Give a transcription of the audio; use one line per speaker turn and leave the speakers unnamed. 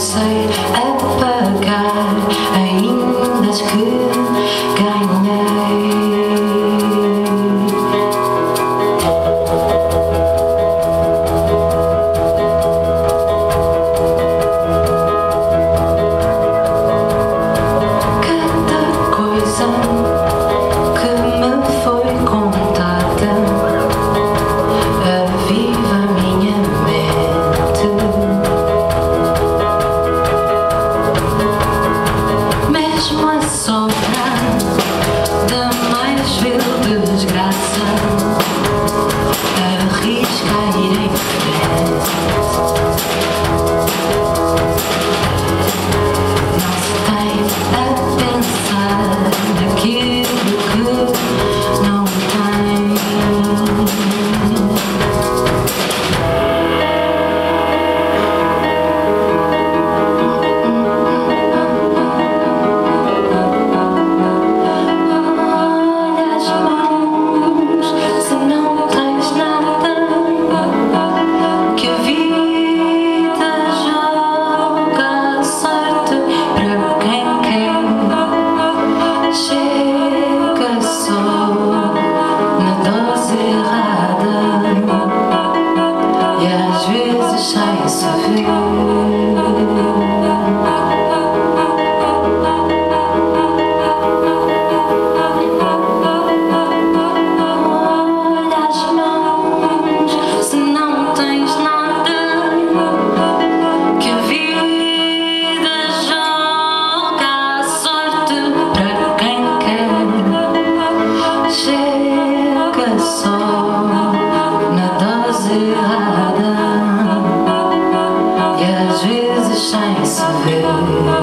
soy, heb begrijp, ainda escuro. Sai sofrer. Thank you.